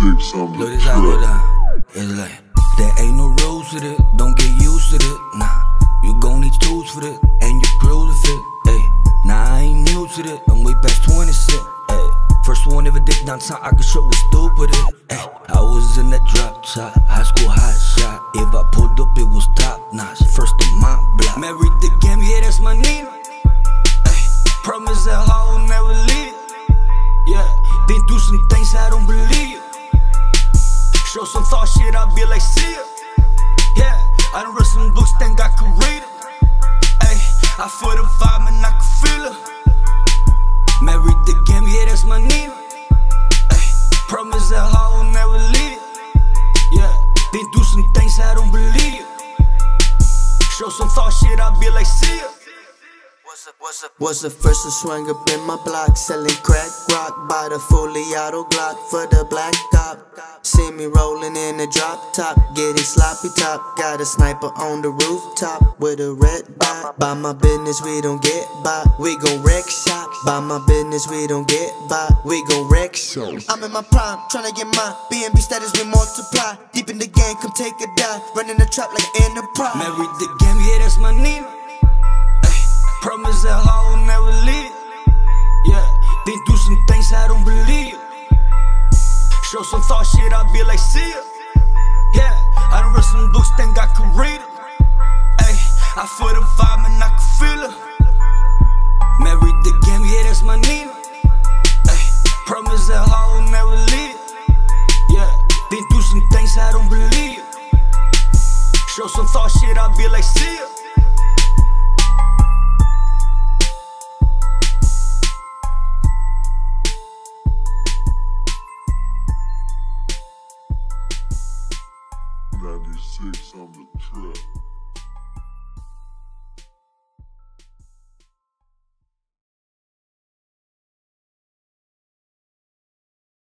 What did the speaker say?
96 on the Look this look track. down. It's like, there ain't no rules to this. Don't get used to this. Nah, you gon' need tools for this. And your crew to fit. Hey, nah, I ain't new to this. I'm way past 26. Hey, first one ever did downtown. I could show what stupid it. Hey, I was in that drop top. High school hot shot. If I pulled up, it was top notch. First of my block. Married the game, yeah, that's my name. Hey, promise that hoe will never leave. Yeah, been through some things I don't believe. Show some thought shit, I'll be like, see ya. Yeah, I done read some books, think I can read it. Ayy, I feel the vibe and I can feel it. Married the game, yeah, that's my Nina. Ayy, promise that I will never leave. it. Yeah, been through some things I don't believe. Show some thought shit, I'll be like, see ya. What's? Was the first to swing up in my block, selling crack rock by the fully auto Glock for the black cop. See me rolling in a drop top, getting sloppy top. Got a sniper on the rooftop with a red dot. By my business, we don't get by. We gon' wreck shop. By my business, we don't get by. We gon' wreck shop. I'm in my prime, tryna get mine. BMB status we multiply. Deep in the game, come take a dive. Running the trap like an enterprise. Show some thought shit, I be like, see ya. Yeah, I done read some books, think I can read it. Ay, I feel the vibe and I can feel it. Married the game, yeah, that's my Nina. Ay, promise that I will never leave. Yeah, been through some things I don't believe. Show some thought shit, I be like, see ya. Six on the track.